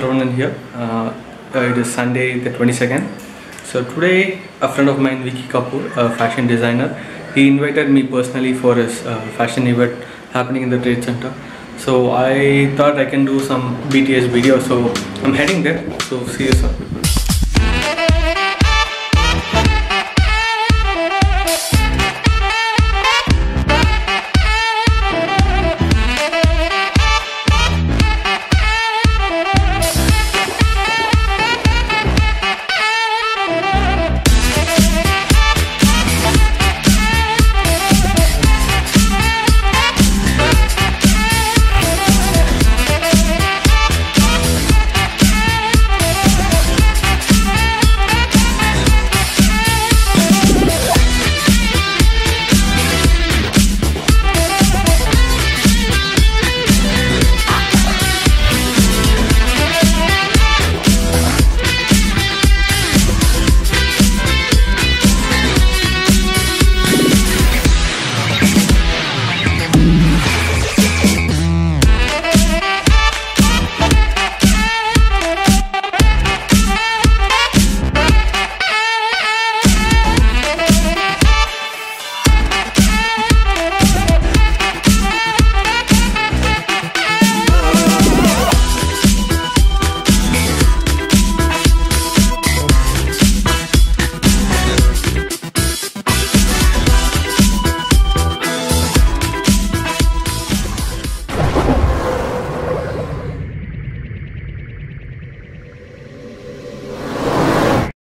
here. Uh, uh, it is Sunday, the 22nd. So today, a friend of mine, Vicky Kapoor, a fashion designer, he invited me personally for his uh, fashion event happening in the trade center. So I thought I can do some BTS video. So I'm heading there. So see you soon.